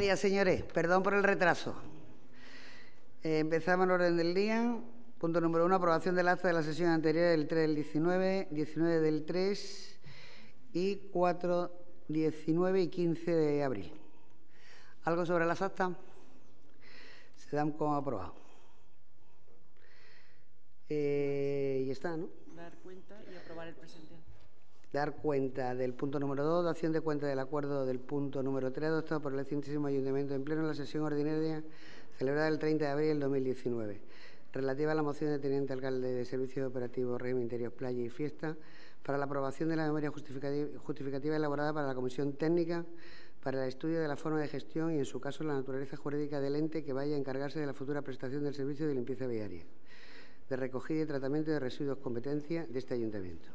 días, señores. Perdón por el retraso. Eh, empezamos el orden del día. Punto número uno, aprobación del acta de la sesión anterior del 3 del 19, 19 del 3 y 4, 19 y 15 de abril. ¿Algo sobre las actas? Se dan como aprobado. Eh, y está, ¿no? Dar cuenta y aprobar el presente. Dar cuenta del punto número 2, dación de cuenta del acuerdo del punto número 3 adoptado por el excelentísimo Ayuntamiento en pleno en la sesión ordinaria celebrada el 30 de abril del 2019, relativa a la moción de Teniente Alcalde de Servicios Operativos Régimen Interior Playa y Fiesta para la aprobación de la memoria justificativa elaborada para la Comisión Técnica para el estudio de la forma de gestión y, en su caso, la naturaleza jurídica del ente que vaya a encargarse de la futura prestación del servicio de limpieza viaria, de recogida y tratamiento de residuos competencia de este Ayuntamiento.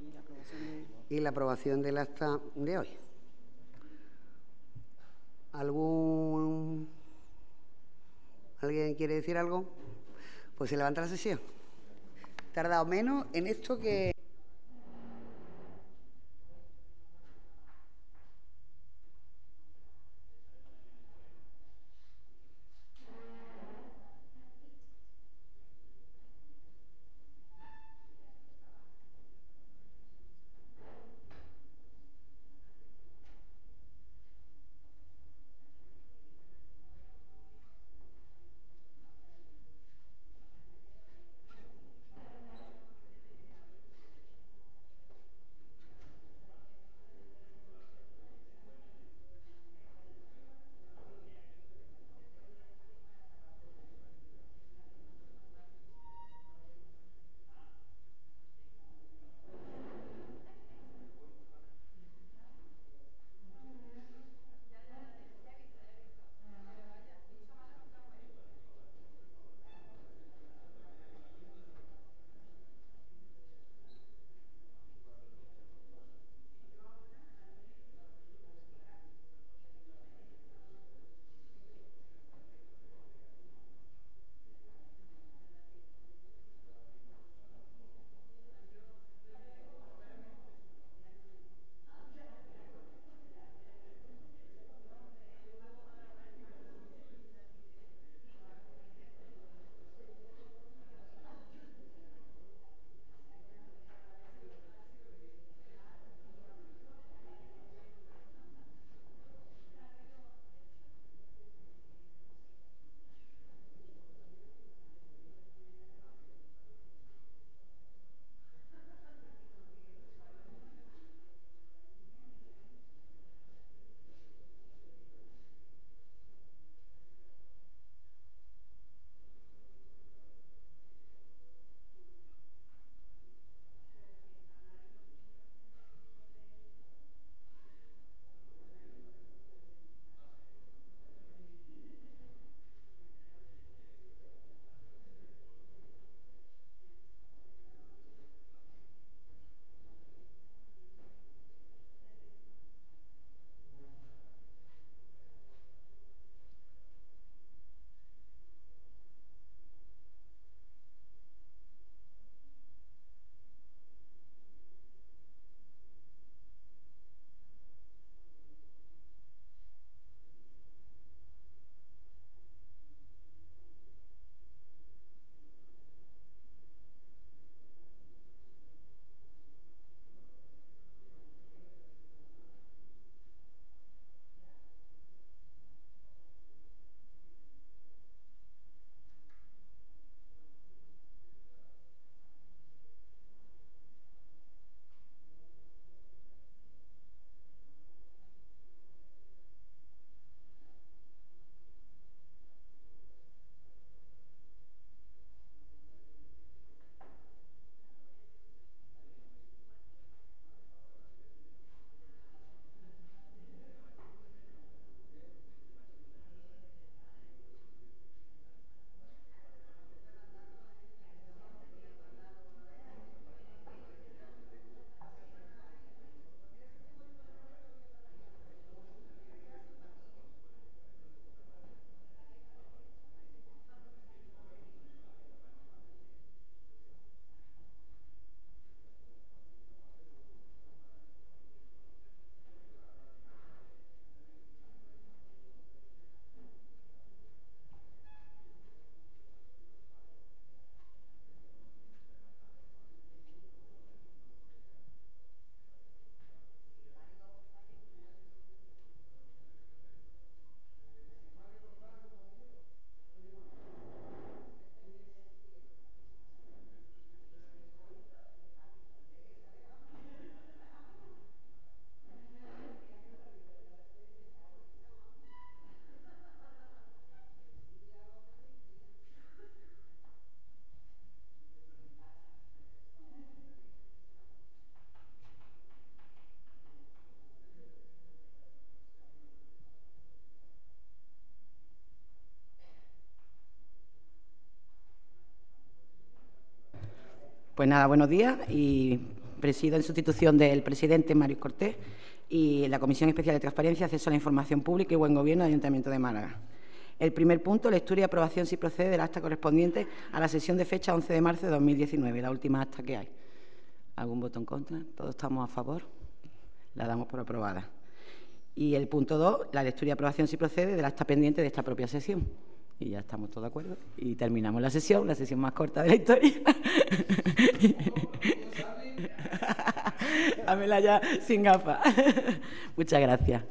Y la aprobación de... y la aprobación del acta de hoy. ¿Algún alguien quiere decir algo? Pues se levanta la sesión. Tardado menos en esto que Pues nada, buenos días y presido en sustitución del presidente Mario Cortés y la Comisión Especial de Transparencia, Acceso a la Información Pública y Buen Gobierno del Ayuntamiento de Málaga. El primer punto, lectura y aprobación, si procede, del acta correspondiente a la sesión de fecha 11 de marzo de 2019, la última acta que hay. ¿Algún voto en contra? ¿Todos estamos a favor? La damos por aprobada. Y el punto 2, la lectura y aprobación, si procede, del acta pendiente de esta propia sesión. Y ya estamos todos de acuerdo. Y terminamos la sesión, la sesión más corta de la historia. Dámela ya sin gafas. Muchas gracias.